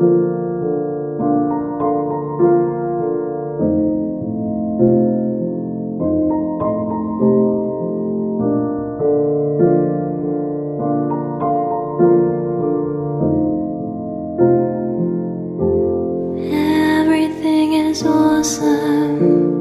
Everything is awesome.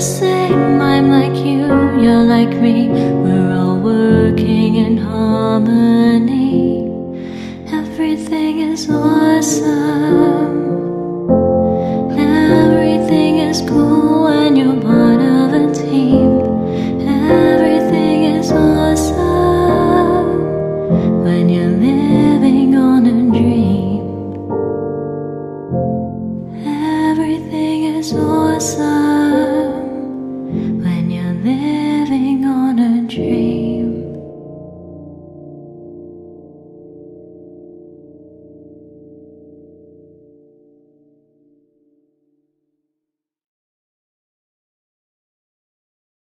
same, I'm like you, you're like me. We're all working in harmony. Everything is awesome. Everything is cool when you're part of a team. Everything is awesome When you're living on a dream. Everything is awesome.